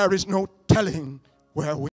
there is no telling where we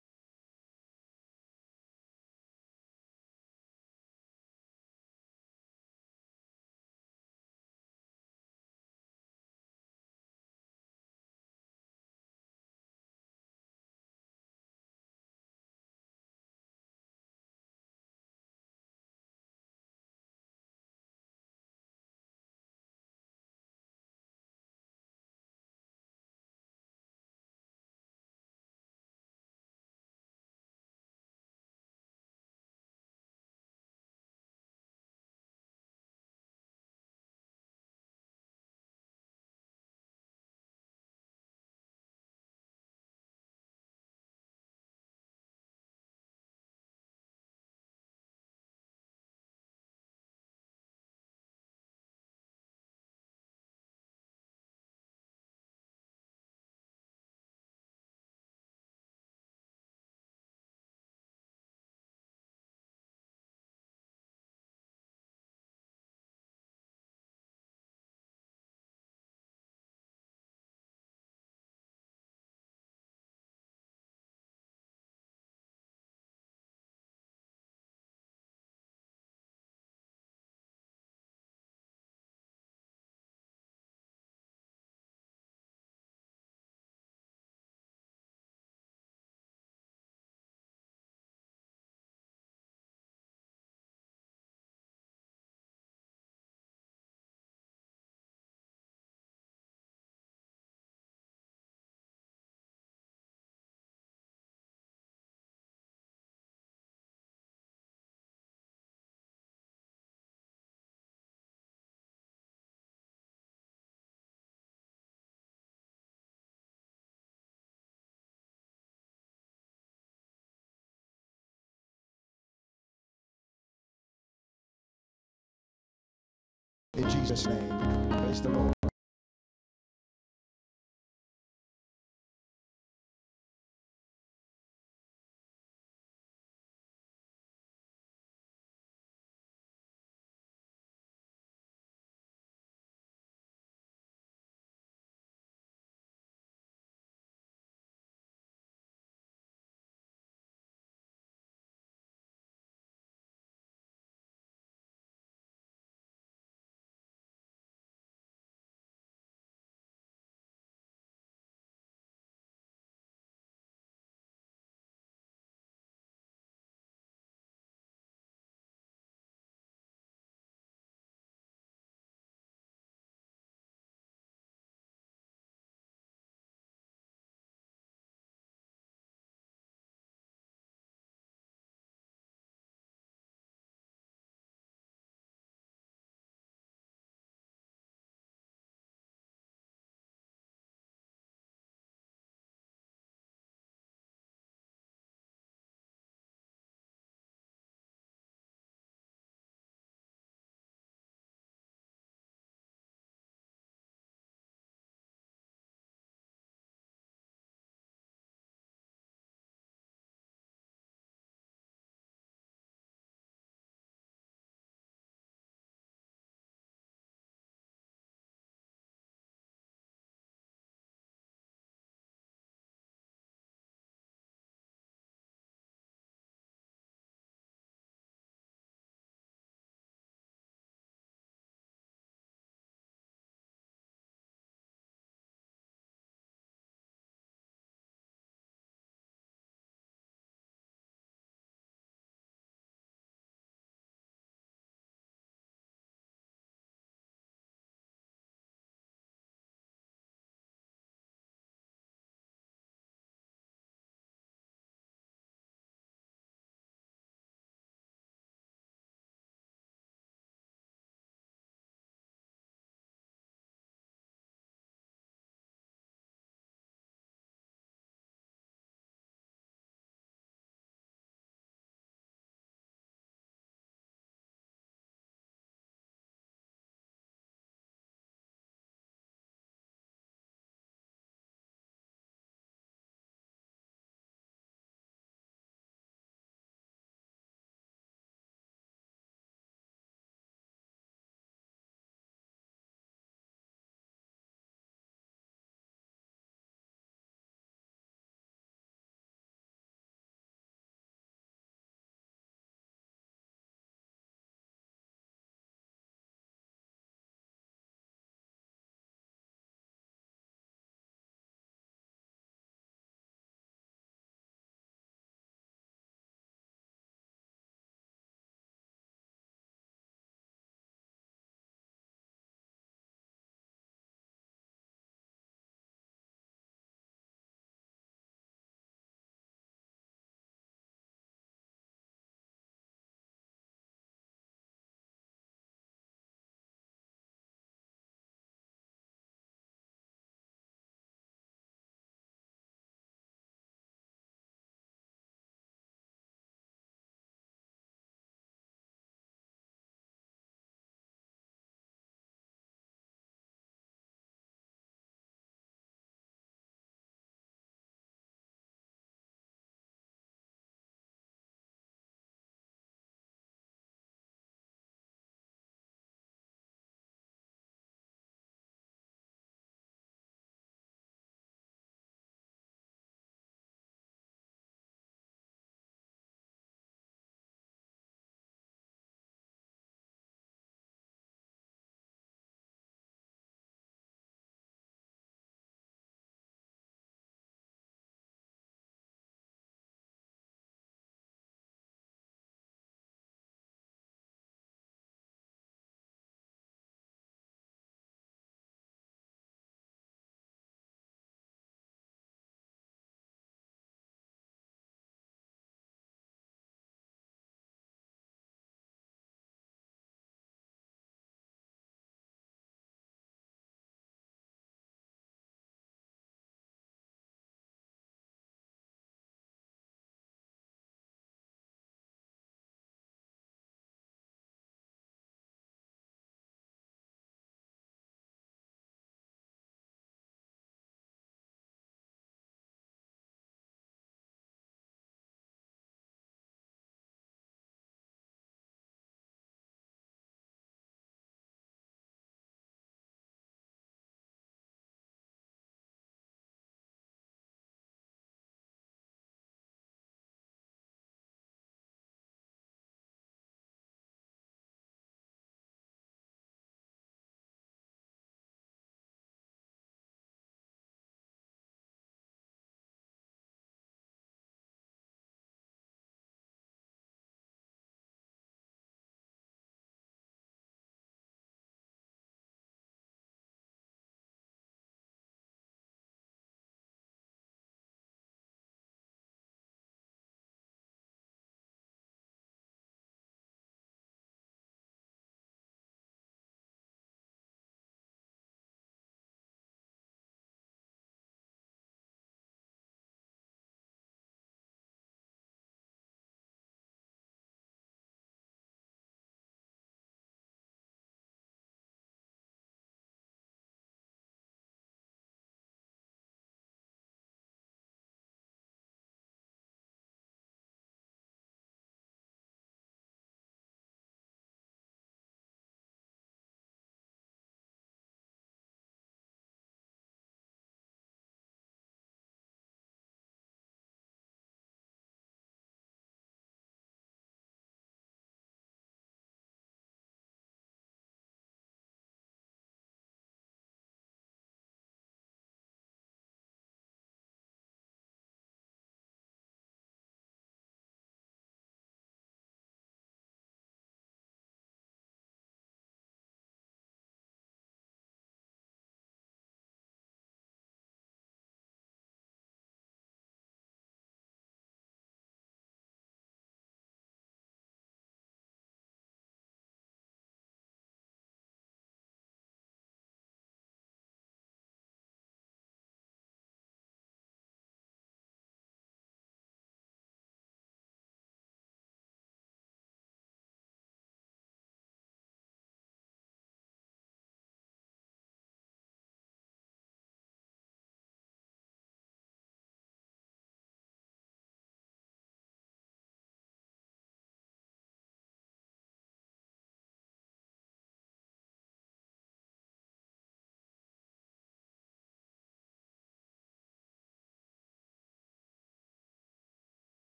in Jesus' name. Praise the Lord.